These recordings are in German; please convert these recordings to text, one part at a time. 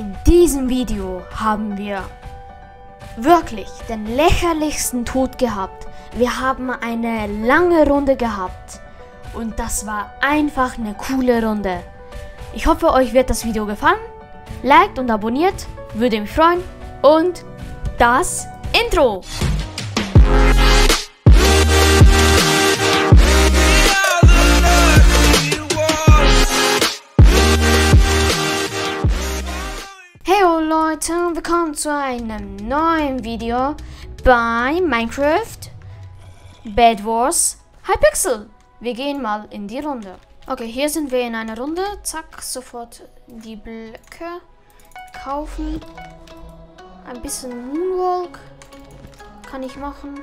In diesem Video haben wir wirklich den lächerlichsten Tod gehabt. Wir haben eine lange Runde gehabt und das war einfach eine coole Runde. Ich hoffe, euch wird das Video gefallen. Liked und abonniert, würde mich freuen. Und das Intro. Hey Leute, willkommen zu einem neuen Video bei Minecraft Bad Wars Hypixel. Wir gehen mal in die Runde. Okay, hier sind wir in einer Runde. Zack, sofort die Blöcke kaufen. Ein bisschen Moonwalk kann ich machen.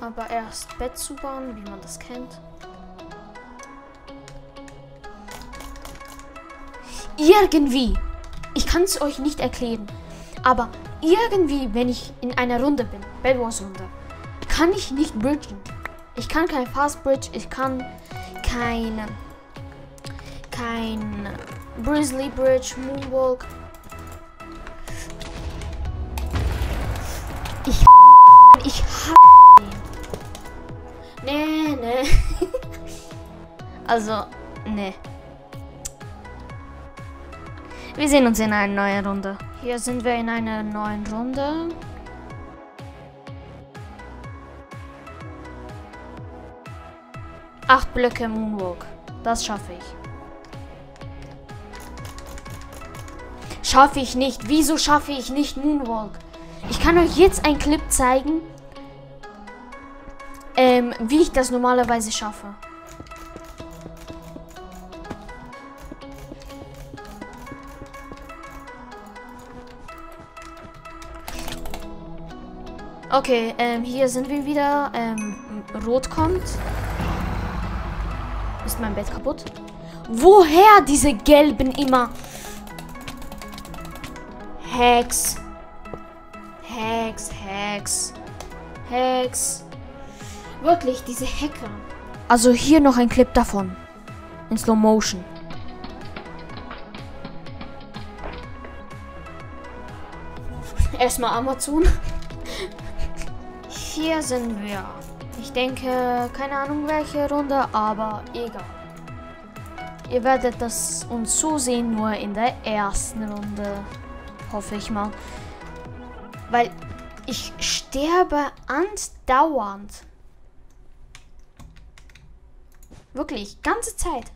Aber erst Bett zu bauen, wie man das kennt. Irgendwie ich kann es euch nicht erklären. Aber irgendwie, wenn ich in einer Runde bin, Bad Wars Runde, kann ich nicht bridgen. Ich kann kein Fast Bridge, ich kann kein kein Grizzly Bridge, Moonwalk. Ich ich Nee, nee. also, nee. Wir sehen uns in einer neuen Runde. Hier sind wir in einer neuen Runde. Acht Blöcke Moonwalk. Das schaffe ich. Schaffe ich nicht. Wieso schaffe ich nicht Moonwalk? Ich kann euch jetzt einen Clip zeigen, ähm, wie ich das normalerweise schaffe. Okay, ähm, hier sind wir wieder. Ähm, Rot kommt. Ist mein Bett kaputt? Woher diese gelben immer? Hex. Hex, Hex. Hex. Wirklich, diese Hacker. Also hier noch ein Clip davon. In Slow Motion. Erstmal Amazon. Hier sind wir. Ich denke, keine Ahnung welche Runde, aber egal. Ihr werdet das uns zusehen, nur in der ersten Runde. Hoffe ich mal. Weil ich sterbe andauernd. Wirklich, ganze Zeit.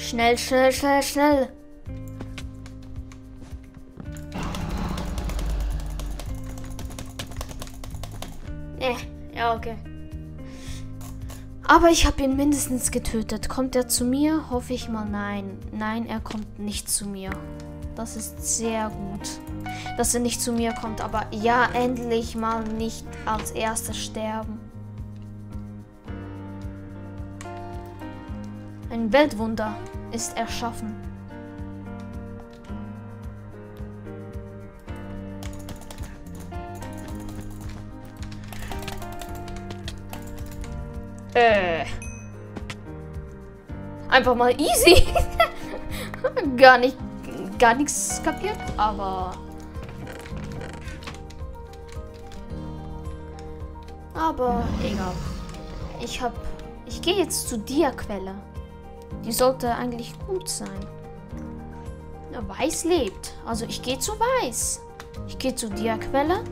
Schnell, schnell, schnell, schnell. Nee, ja, okay. Aber ich habe ihn mindestens getötet. Kommt er zu mir? Hoffe ich mal nein. Nein, er kommt nicht zu mir. Das ist sehr gut, dass er nicht zu mir kommt. Aber ja, endlich mal nicht als erster sterben. Ein Weltwunder ist erschaffen. Äh. Einfach mal easy. gar nicht, gar nichts kapiert, aber. Aber egal. Ich hab. Ich gehe jetzt zu der Quelle. Die sollte eigentlich gut sein. Weiß lebt. Also ich gehe zu Weiß. Ich gehe zu der Quelle.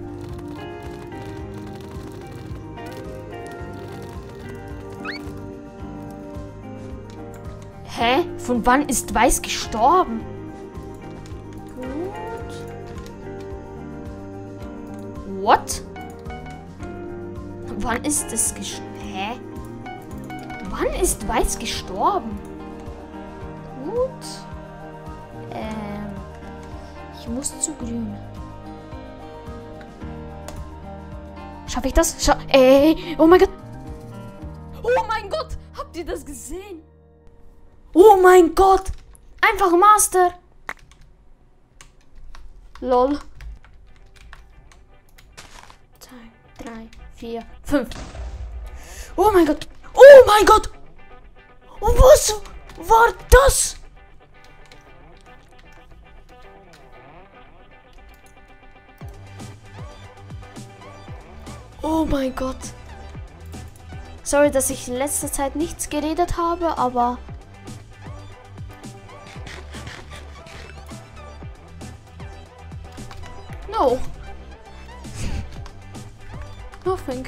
Hä? Von wann ist Weiß gestorben? Gut. What? Wann ist es gestorben? Wann ist Weiß gestorben? Gut. Ähm, ich muss zu grün. Schaffe ich das? Scha Ey, oh mein Gott. Oh mein Gott. Habt ihr das gesehen? Oh mein Gott. Einfach Master. Lol. 2, 3, 4, 5. Oh mein Gott. Oh mein Gott. Was war das? Oh mein Gott. Sorry, dass ich in letzter Zeit nichts geredet habe, aber... No. Nothing.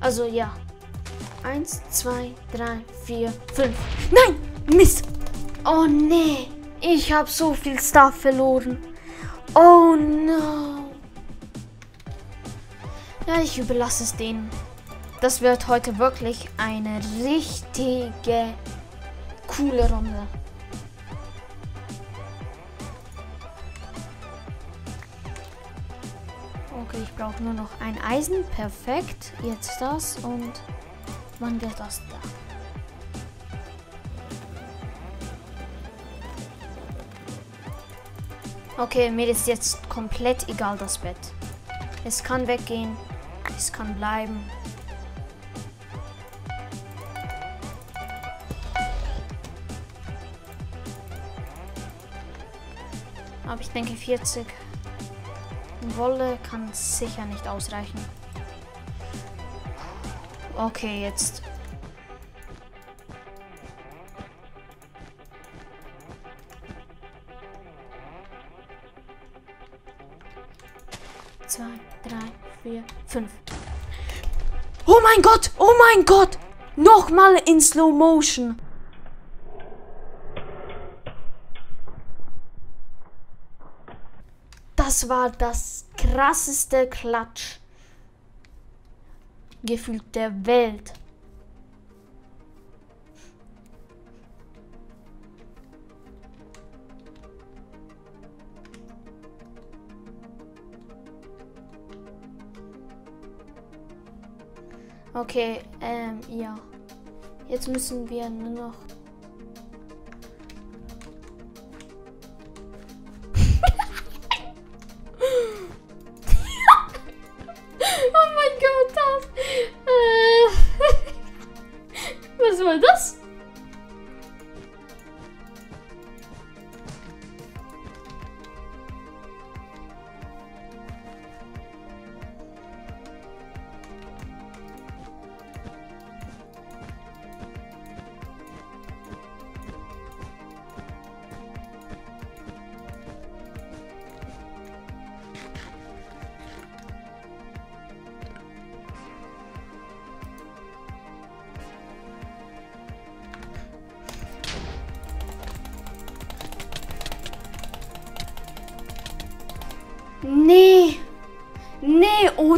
Also ja. Eins, zwei, drei, vier, fünf. Nein! Mist! Oh nee! Ich habe so viel Stuff verloren. Oh no! Ja, ich überlasse es denen. Das wird heute wirklich eine richtige coole Runde. Brauche nur noch ein Eisen. Perfekt. Jetzt das und wird das da? Okay, mir ist jetzt komplett egal das Bett. Es kann weggehen. Es kann bleiben. Aber ich denke 40 Wolle kann sicher nicht ausreichen. Okay, jetzt. Zwei, drei, vier, fünf. Oh mein Gott! Oh mein Gott! Nochmal in Slow Motion. Das war das krasseste Klatsch gefühlt der Welt. Okay, ähm, ja. Jetzt müssen wir nur noch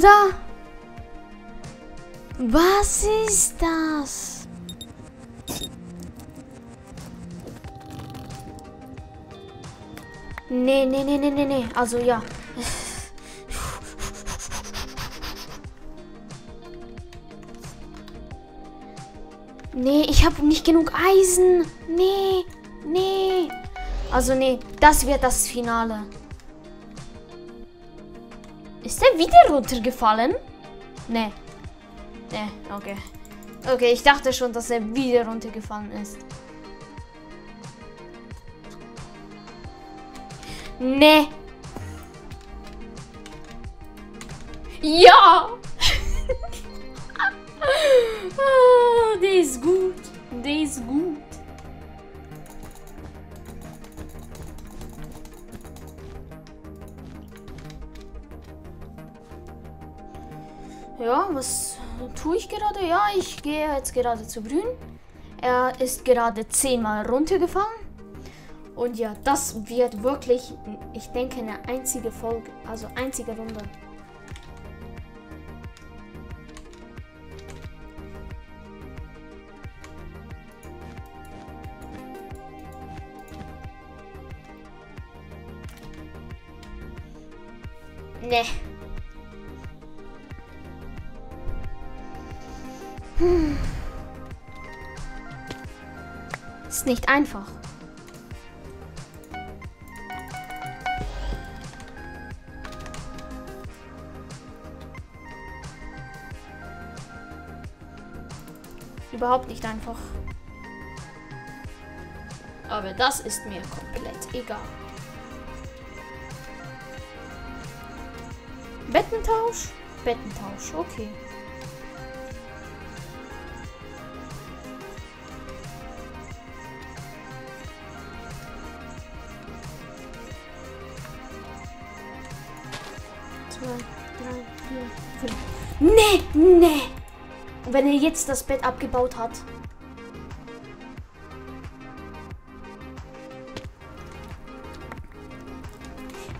oder? Was ist das? Nee, nee, nee, nee, nee, nee. Also ja. Nee, ich habe nicht genug Eisen. Nee, nee. Also nee, das wird das Finale. Ist der wieder runtergefallen? Nee. Nee, okay. Okay, ich dachte schon, dass er wieder runtergefallen ist. Nee. Ja! oh, der ist gut. Der ist gut. Ja, was tue ich gerade? Ja, ich gehe jetzt gerade zu Brün. Er ist gerade zehnmal runtergefallen. Und ja, das wird wirklich, ich denke, eine einzige Folge, also einzige Runde. Ne. Hm. Ist nicht einfach. Überhaupt nicht einfach. Aber das ist mir komplett egal. Bettentausch? Bettentausch, okay. Jetzt das Bett abgebaut hat.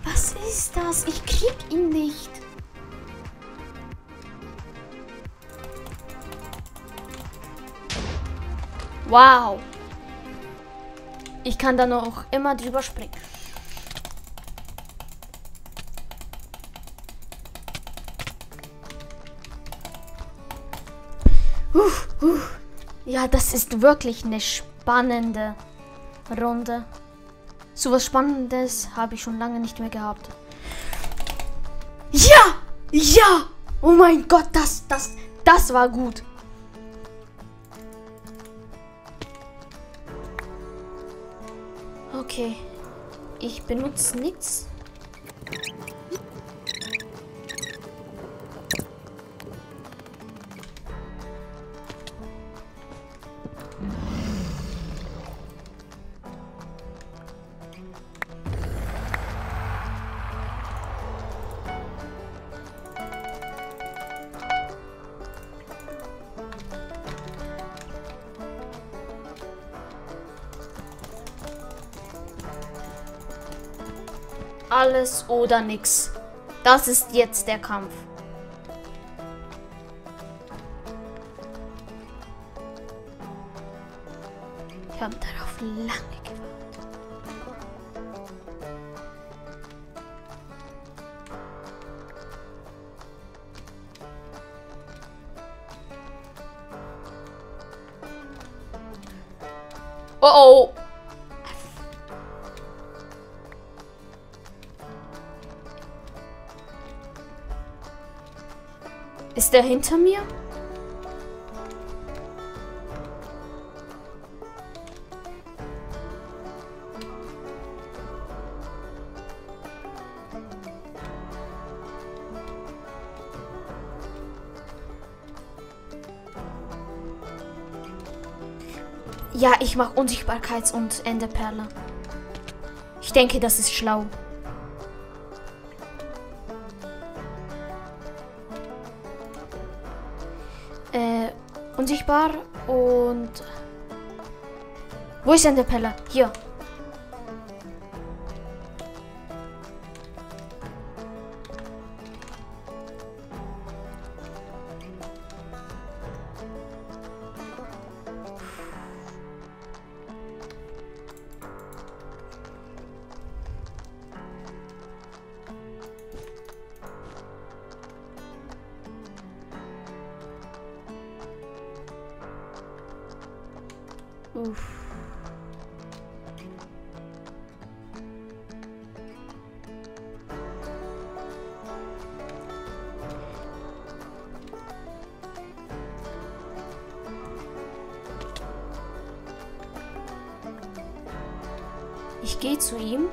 Was ist das? Ich krieg ihn nicht. Wow. Ich kann da noch immer drüber springen. Ja, das ist wirklich eine spannende Runde. So was Spannendes habe ich schon lange nicht mehr gehabt. Ja! Ja! Oh mein Gott, das, das, das war gut. Okay. Ich benutze nichts. Alles oder nix. Das ist jetzt der Kampf. Ich habe darauf lange gewartet. Oh oh. Ist der hinter mir? Ja, ich mache Unsichtbarkeits- und Enderperle. Ich denke, das ist schlau. Unsichtbar und... Wo ist denn der Pelle? Hier. Uff. Ich gehe zu ihm,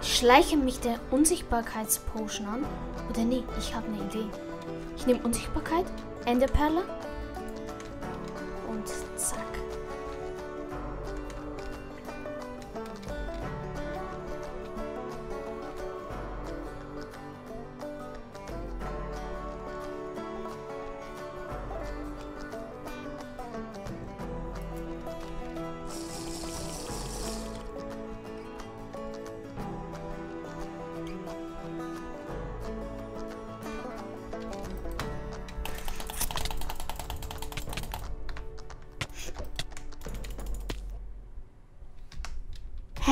schleiche mich der Unsichtbarkeitspotion an. Oder nee, ich habe eine Idee. Ich nehme Unsichtbarkeit, Enderperle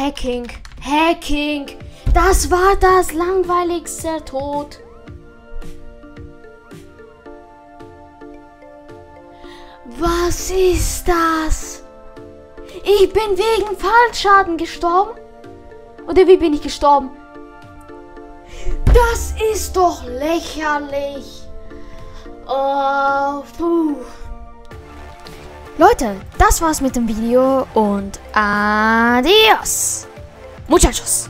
Hacking. Hacking. Das war das langweiligste Tod. Was ist das? Ich bin wegen Fallschaden gestorben? Oder wie bin ich gestorben? Das ist doch lächerlich. Oh, puh. Leute, das war's mit dem Video und adios. Muchachos.